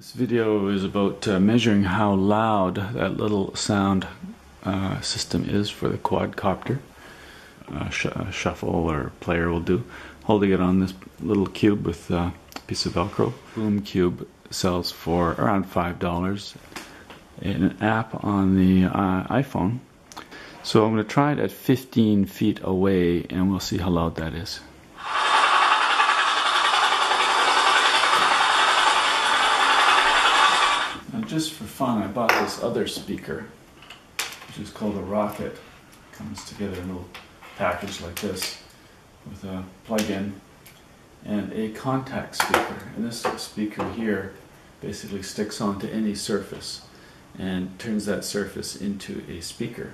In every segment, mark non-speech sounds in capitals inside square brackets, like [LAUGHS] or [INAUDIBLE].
This video is about uh, measuring how loud that little sound uh, system is for the quadcopter. Uh, sh- a shuffle or player will do. Holding it on this little cube with a piece of Velcro. BoomCube sells for around $5 in an app on the uh, iPhone. So I'm going to try it at 15 feet away and we'll see how loud that is. Just for fun, I bought this other speaker, which is called a Rock-it. Comes together in a little package like this with a plug-in and a contact speaker. And this speaker here basically sticks onto any surface and turns that surface into a speaker.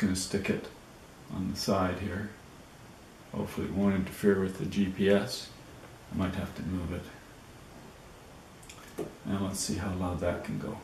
Going to stick it on the side here. Hopefully it won't interfere with the GPS. I might have to move it. And let's see how loud that can go.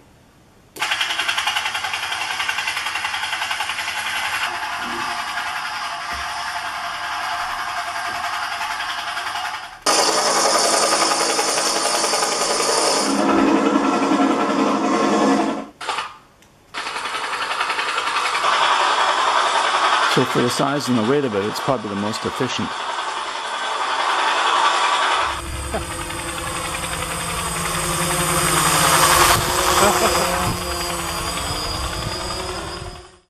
So for the size and the weight of it, it's probably the most efficient. [LAUGHS]